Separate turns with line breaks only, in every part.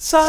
Sun.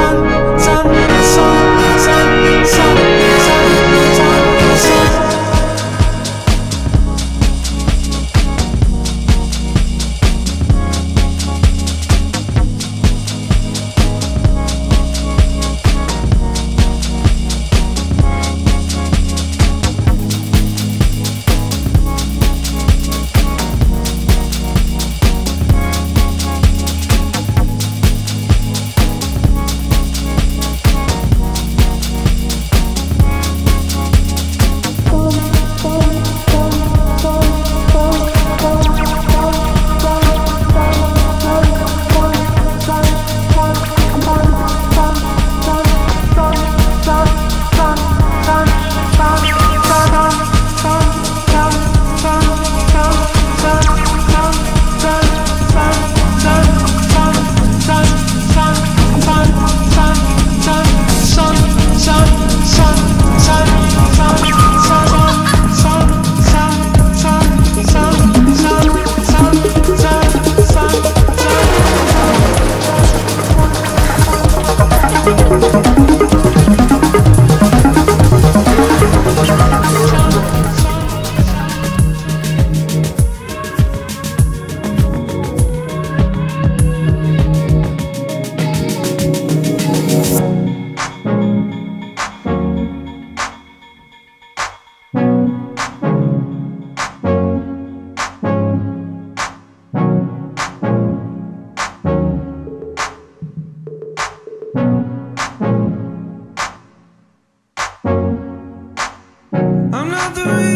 I'm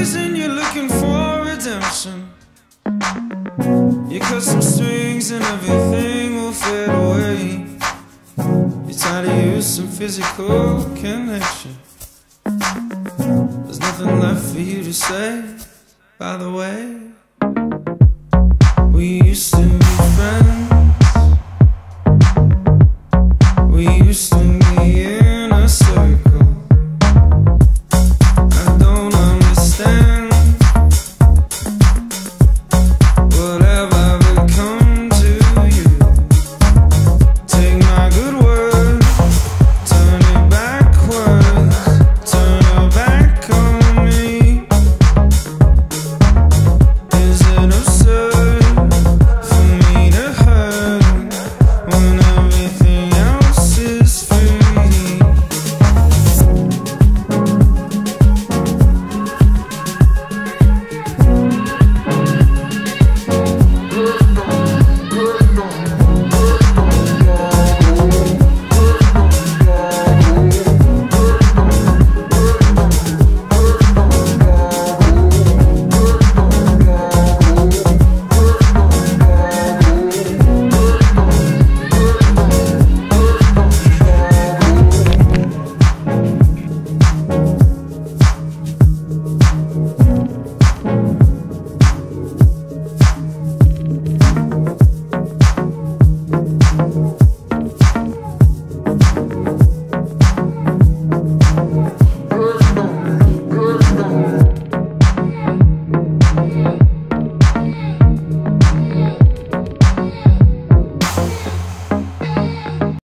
reason you're looking for redemption. You cut some strings and everything will fade away. You're trying to use some physical connection. There's nothing left for you to say, by the way. We used to be friends.